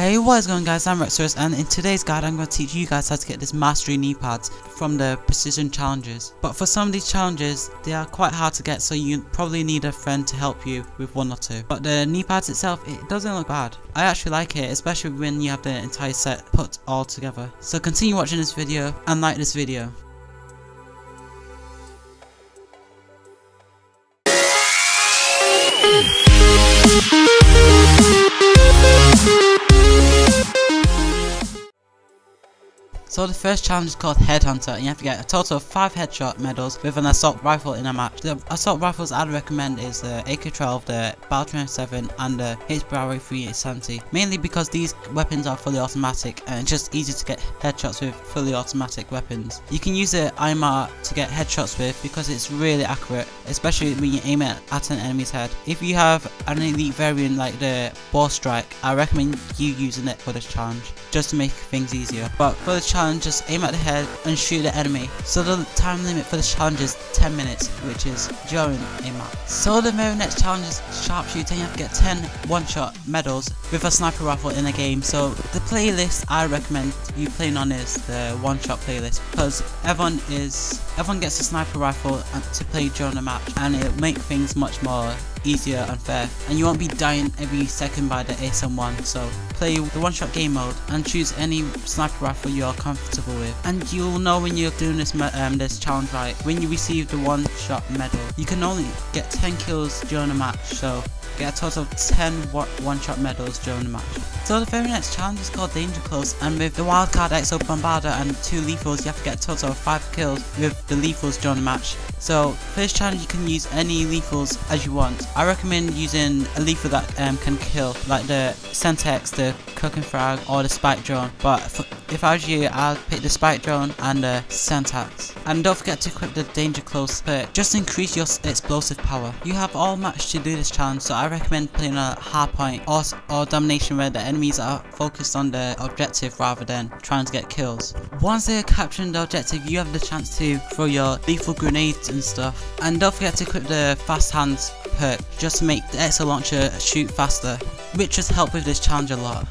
Hey what is going on guys, I'm Rexoris and in today's guide I'm going to teach you guys how to get this mastery knee pads from the precision challenges. But for some of these challenges, they are quite hard to get so you probably need a friend to help you with one or two. But the knee pads itself, it doesn't look bad. I actually like it, especially when you have the entire set put all together. So continue watching this video and like this video. So the first challenge is called Headhunter and you have to get a total of 5 headshot medals with an assault rifle in a match. The assault rifles I'd recommend is the AK-12, the Bal 27 and the Hbarry 3870 mainly because these weapons are fully automatic and it's just easy to get headshots with fully automatic weapons. You can use the IMAR to get headshots with because it's really accurate especially when you aim it at an enemy's head. If you have an elite variant like the Ball Strike I recommend you using it for this challenge just to make things easier. But for the challenge challenge, just aim at the head and shoot the enemy. So the time limit for this challenge is 10 minutes, which is during a match. So the very next challenge is sharpshooting. You have to get 10 one-shot medals with a sniper rifle in a game. So the playlist I recommend you playing on is the one-shot playlist because everyone is everyone gets a sniper rifle to play during a match, and it'll make things much more easier and fair and you won't be dying every second by the ASM1 so play the one shot game mode and choose any sniper rifle you are comfortable with. And you'll know when you're doing this um, this challenge right? When you receive the one shot medal you can only get 10 kills during a match so get a total of 10 one-shot medals during the match. So the very next challenge is called Danger Close and with the wildcard EXO Bombardier and 2 lethals you have to get a total of 5 kills with the lethals during the match. So for this challenge you can use any lethals as you want. I recommend using a lethal that um, can kill like the Semtex, the Cooking Frag or the Spike Drone but for, if I was you I'd pick the Spike Drone and uh, the Semtex. And don't forget to equip the Danger Close perk just increase your explosive power. You have all match to do this challenge so I recommend playing a hardpoint or, or domination where the enemies are focused on the objective rather than trying to get kills. Once they are capturing the objective you have the chance to throw your lethal grenades and stuff. And don't forget to equip the fast hands perk just to make the EXO launcher shoot faster which has helped with this challenge a lot.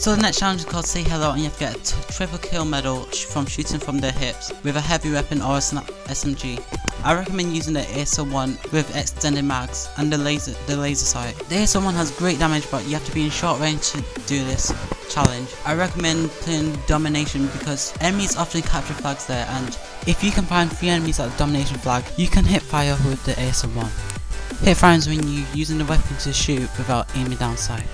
So the next challenge is called Say Hello and you have to get a triple kill medal from shooting from the hips with a heavy weapon or a SMG. I recommend using the ASM1 with extended mags and the laser the laser sight. The ASM1 has great damage but you have to be in short range to do this challenge. I recommend playing Domination because enemies often capture flags there and if you can find 3 enemies at the Domination flag, you can hip fire with the ASM1. Hip fire is when you're using the weapon to shoot without aiming down sight.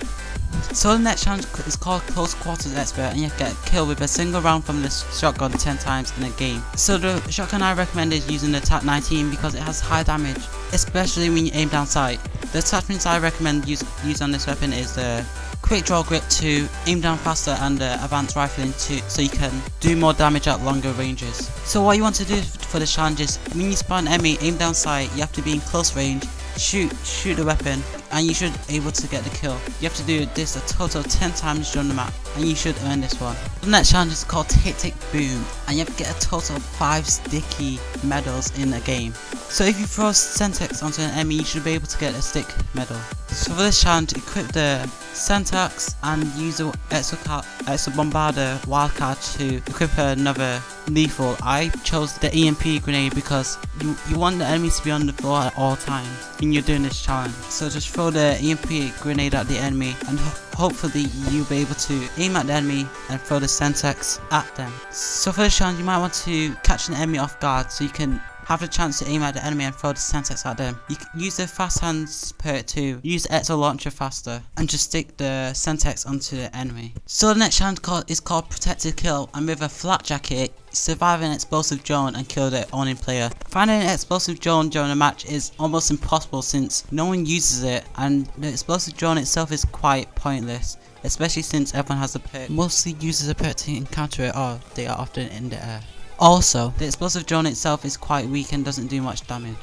So the next challenge is called Close Quarters Expert and you get killed with a single round from this shotgun 10 times in a game. So the shotgun I recommend is using the TAC-19 because it has high damage, especially when you aim down sight. The attachments I recommend use, use on this weapon is the Quick Draw Grip 2, aim down faster and the Advanced Rifling 2 so you can do more damage at longer ranges. So what you want to do for the challenge is when you spawn enemy, aim down sight, you have to be in close range shoot shoot the weapon and you should be able to get the kill. You have to do this a total of 10 times during the map and you should earn this one. The next challenge is called Tick Tick Boom and you have to get a total of 5 sticky medals in a game. So if you throw Semtex onto an enemy you should be able to get a stick medal. So for this challenge equip the Semtex and use the EXO, Bombardier wildcard to equip another lethal. I chose the EMP grenade because you, you want the enemies to be on the floor at all times when you're doing this challenge. So just throw the EMP grenade at the enemy and ho hopefully you'll be able to aim at the enemy and throw the Semtex at them. So for this challenge you might want to catch an enemy off guard so you can have the chance to aim at the enemy and throw the Semtex at them. You can use the fast hands perk to use EXO launcher faster and just stick the Semtex onto the enemy. So the next hand challenge is called Protected Kill and with a flak jacket survive an explosive drone and kill the owning player. Finding an explosive drone during a match is almost impossible since no one uses it and the explosive drone itself is quite pointless especially since everyone has a perk. Mostly uses a perk to encounter it or they are often in the air. Also, the explosive drone itself is quite weak and doesn't do much damage.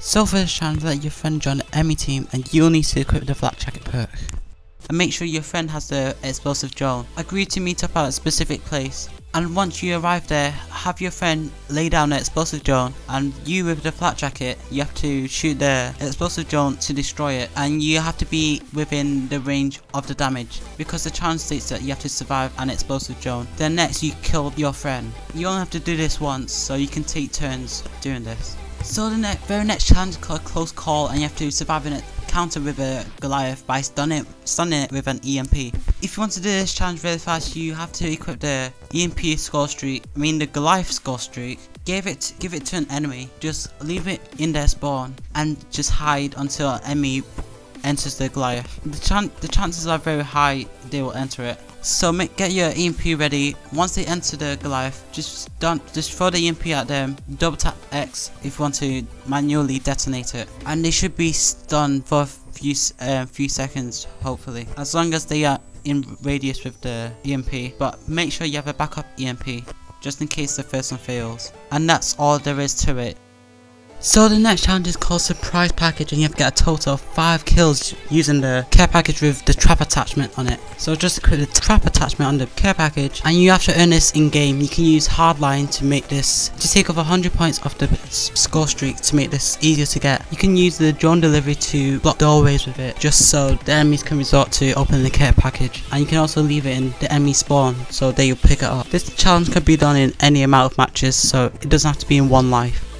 So this challenge, let your friend join the enemy team and you'll need to equip the flak jacket perk. And make sure your friend has the explosive drone. Agree to meet up at a specific place And once you arrive there, have your friend lay down an explosive drone and you with the flak jacket, you have to shoot the explosive drone to destroy it and you have to be within the range of the damage because the challenge states that you have to survive an explosive drone. Then next you kill your friend. You only have to do this once so you can take turns doing this. So the next, very next challenge is called Close Call and you have to survive in it counter with a Goliath by stunning it, it with an EMP. If you want to do this challenge really fast, you have to equip the EMP score streak, I mean the Goliath score streak. Give it, give it to an enemy. Just leave it in their spawn and just hide until an enemy enters the Goliath. The, chan the chances are very high they will enter it. So make, get your EMP ready. Once they enter the Goliath, just don't just throw the EMP at them. Double tap X if you want to manually detonate it, and they should be stunned for a few uh, few seconds, hopefully, as long as they are in radius with the EMP. But make sure you have a backup EMP just in case the first one fails. And that's all there is to it. So the next challenge is called Surprise Package and you have to get a total of 5 kills using the care package with the trap attachment on it. So just equip the trap attachment on the care package and you have to earn this in game. You can use hardline to make this, to take off 100 points off the score streak to make this easier to get. You can use the drone delivery to block doorways with it just so the enemies can resort to opening the care package. And you can also leave it in the enemy spawn so they will pick it up. This challenge can be done in any amount of matches so it doesn't have to be in one life.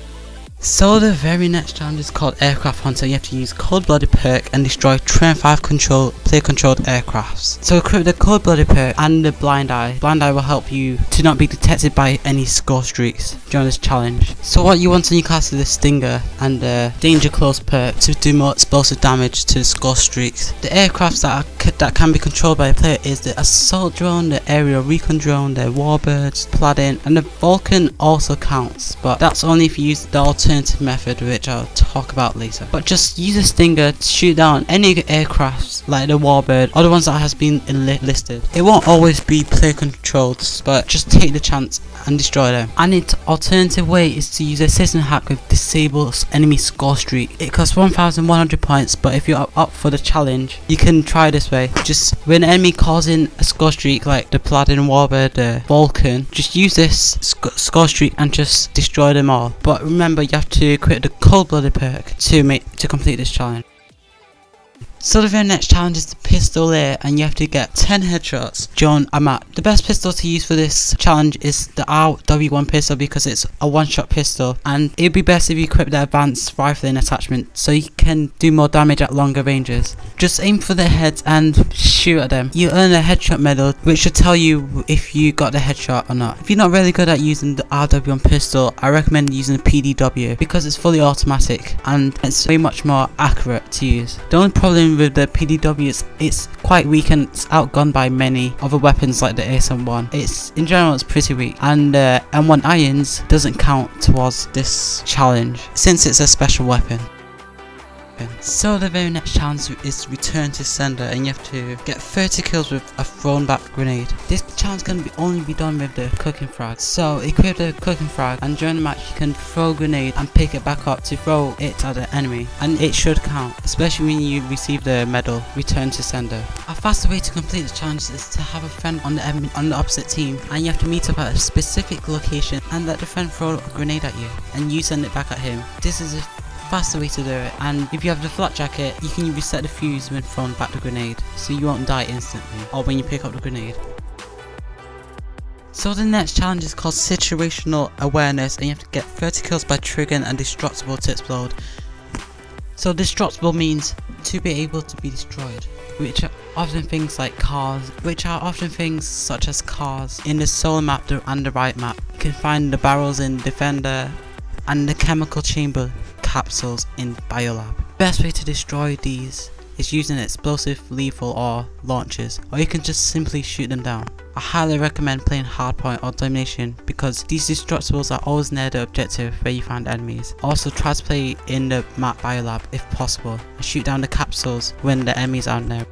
So the very next challenge is called Aircraft Hunter. You have to use Cold Blooded Perk and destroy 25 control player controlled aircrafts. So equip the Cold Blooded Perk and the Blind Eye. Blind Eye will help you to not be detected by any score streaks during this challenge. So what you want in your class is the Stinger and the Danger Close Perk to do more explosive damage to the score streaks. The aircrafts that are, that can be controlled by a player is the Assault Drone, the Aerial Recon Drone, the Warbirds, Paladin, and the Vulcan also counts, but that's only if you use the alternative method which I'll talk about later. But just use a stinger to shoot down any aircrafts like the Warbird or the ones that has been listed. It won't always be player controlled but just take the chance and destroy them. And its alternative way is to use a system hack with disable enemy score streak. It costs 1100 points but if you're up for the challenge you can try this way. Just when enemy calls in a score streak like the Paladin Warbird, the Vulcan, just use this sc score streak and just destroy them all. But remember you have to equip the cold blooded perk to make to complete this challenge. So the very next challenge is the Pistoleer and you have to get 10 headshots during a map. The best pistol to use for this challenge is the RW1 pistol because it's a one shot pistol and it'd be best if you equip the advanced rifling attachment so you can do more damage at longer ranges. Just aim for the heads and shoot at them. You earn a headshot medal which should tell you if you got the headshot or not. If you're not really good at using the RW1 pistol I recommend using the PDW because it's fully automatic and it's way much more accurate to use. The only problem with the PDW it's, it's quite weak and it's outgunned by many other weapons like the ASM1. It's in general it's pretty weak and uh, M1 irons doesn't count towards this challenge since it's a special weapon So the very next challenge is return to sender and you have to get 30 kills with a thrown back grenade. This challenge can be only be done with the cooking frag. So equip the cooking frag and during the match you can throw a grenade and pick it back up to throw it at the enemy and it should count especially when you receive the medal return to sender. A faster way to complete the challenge is to have a friend on the on the opposite team and you have to meet up at a specific location and let the friend throw a grenade at you and you send it back at him. This is a faster way to do it and if you have the flak jacket you can reset the fuse when thrown back the grenade so you won't die instantly or when you pick up the grenade. So the next challenge is called situational awareness and you have to get 30 kills by triggering a destructible to explode. So destructible means to be able to be destroyed, which are often things like cars, which are often things such as cars in the solar map and the right map. You can find the barrels in Defender and the chemical chamber capsules in Biolab. Best way to destroy these is using explosive, lethal or launchers, or you can just simply shoot them down. I highly recommend playing hardpoint or domination because these destructibles are always near the objective where you find enemies. Also try to play in the map biolab if possible and shoot down the capsules when the enemies are near.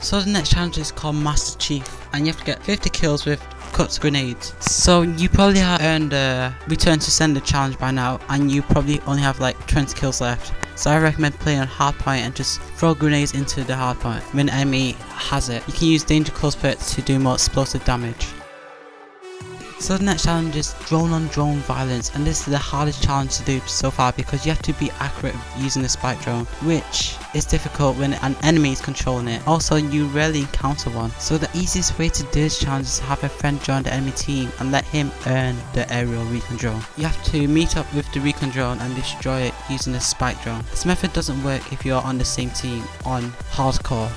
So the next challenge is called Master Chef and you have to get 50 kills with cuts grenades. So you probably have earned a return to sender challenge by now and you probably only have like 20 kills left. So I recommend playing on hardpoint and just throw grenades into the hardpoint when enemy has it. You can use danger close to do more explosive damage. So the next challenge is drone on drone violence and this is the hardest challenge to do so far because you have to be accurate using the spike drone which is difficult when an enemy is controlling it. Also you rarely encounter one. So the easiest way to do this challenge is to have a friend join the enemy team and let him earn the aerial recon drone. You have to meet up with the recon drone and destroy it using the spike drone. This method doesn't work if you're on the same team on hardcore.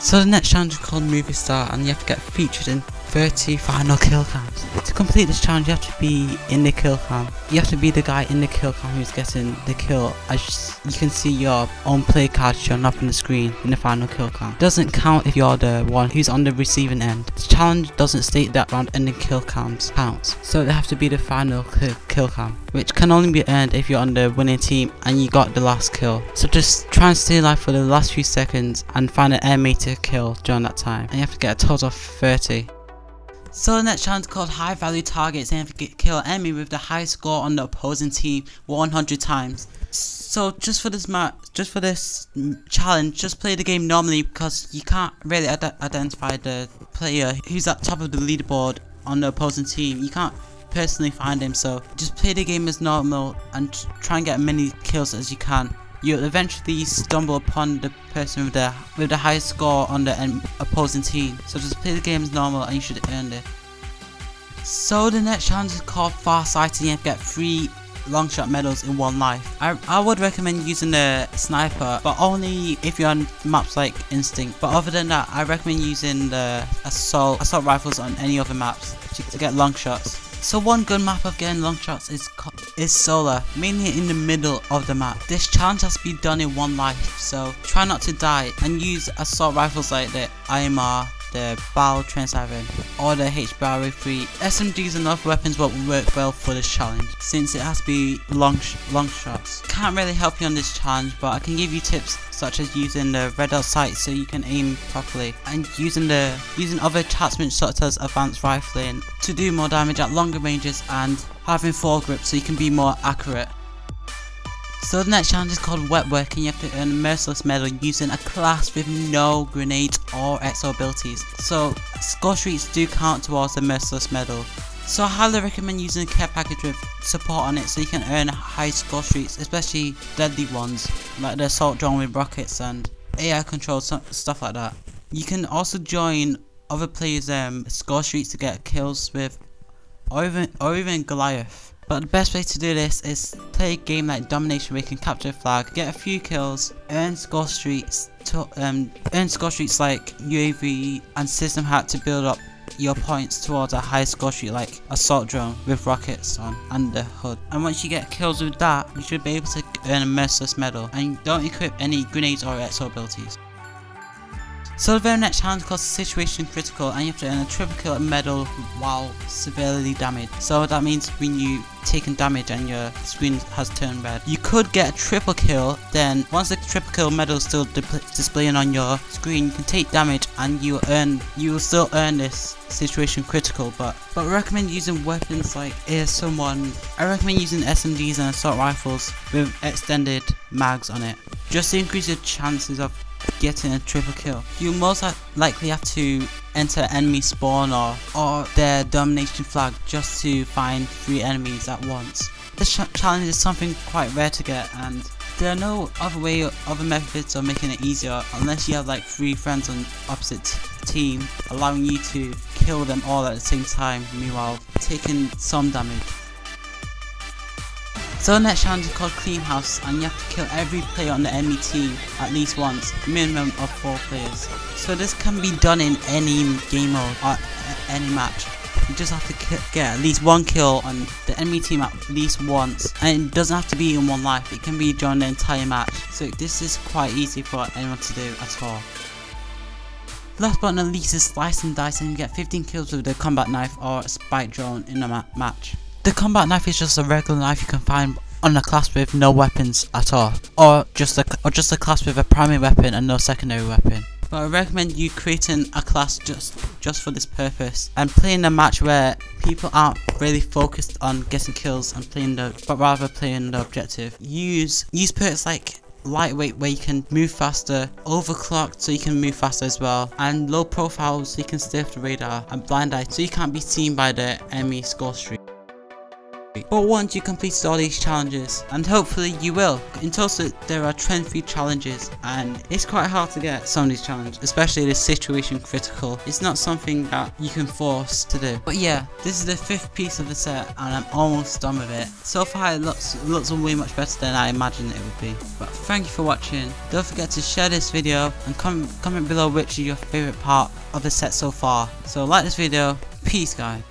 So the next challenge is called Movie Star and you have to get featured in 30 final kill cams. To complete this challenge you have to be in the kill cam. You have to be the guy in the kill cam who's getting the kill as you can see your own play card showing up on the screen in the final kill cam. Doesn't count if you're the one who's on the receiving end. The challenge doesn't state that round ending kill cams counts. So they have to be the final kill cam which can only be earned if you're on the winning team and you got the last kill. So just try and stay alive for the last few seconds and find an enemy to kill during that time and you have to get a total of 30. So the next challenge called high value targets and kill enemy with the highest score on the opposing team 100 times. So just for this match, just for this challenge, just play the game normally because you can't really ad identify the player who's at top of the leaderboard on the opposing team. You can't personally find him, so just play the game as normal and try and get as many kills as you can you'll eventually stumble upon the person with the with the highest score on the um, opposing team. So just play the game as normal and you should earn it. So the next challenge is called Farsighted and get three long shot medals in one life. I, I would recommend using the sniper, but only if you're on maps like Instinct. But other than that, I recommend using the assault assault rifles on any other maps to, to get long shots. So one good map of getting long shots is is Solar, mainly in the middle of the map. This challenge has to be done in one life, so try not to die and use assault rifles like the IMR the Bal 27 or the HBRA 3. SMGs and other weapons will work well for this challenge since it has to be long, sh long shots. Can't really help you on this challenge but I can give you tips such as using the red dot sight so you can aim properly and using the using other attachments such as advanced rifling to do more damage at longer ranges and having foregrip so you can be more accurate. So the next challenge is called Wet Work and you have to earn a Merciless Medal using a class with no grenades or exo abilities. So score streaks do count towards the Merciless Medal. So I highly recommend using a care package with support on it so you can earn high score streaks, especially deadly ones like the assault drone with rockets and AI control stuff like that. You can also join other players' um, score streaks to get kills with or even, or even Goliath. But the best way to do this is play a game like Domination where you can capture a flag, get a few kills, earn score streaks, to, um, earn score streaks like UAV and System Hack to build up your points towards a high score streak like assault drone with rockets on and hood. And once you get kills with that, you should be able to earn a merciless medal and don't equip any grenades or exo abilities. So the very next challenge calls the Situation Critical and you have to earn a triple kill medal while severely damaged. So that means when you taken damage and your screen has turned red. You could get a triple kill, then once the triple kill medal is still displaying on your screen, you can take damage and you earn you will still earn this situation critical but but I recommend using weapons like ASM1 I recommend using SMGs and assault rifles with extended mags on it just to increase your chances of getting a triple kill. You most likely have to enter enemy spawn or, or their domination flag just to find three enemies at once. This ch challenge is something quite rare to get and there are no other way other methods of making it easier unless you have like three friends on opposite team allowing you to kill them all at the same time meanwhile taking some damage. So next challenge is called Clean House and you have to kill every player on the enemy team at least once, minimum of 4 players. So this can be done in any game mode or any match. You just have to get at least one kill on the enemy team at least once and it doesn't have to be in one life, it can be during the entire match. So this is quite easy for anyone to do at all. Last but not least is Slice and Dice and you get 15 kills with the combat knife or spike drone in a ma match. The combat knife is just a regular knife you can find on a class with no weapons at all, or just a or just a class with a primary weapon and no secondary weapon. But I recommend you creating a class just just for this purpose and playing a match where people aren't really focused on getting kills and playing the but rather playing the objective. Use use perks like lightweight where you can move faster, overclocked so you can move faster as well, and low profile so you can stay off the radar, and blind eye so you can't be seen by the enemy score streak. But once you complete all these challenges, and hopefully you will, in total there are 23 challenges and it's quite hard to get some of these challenges, especially the situation critical. It's not something that you can force to do. But yeah, this is the fifth piece of the set and I'm almost done with it. So far it looks, looks way much better than I imagined it would be. But thank you for watching. Don't forget to share this video and comment, comment below which is your favourite part of the set so far. So like this video, peace guys.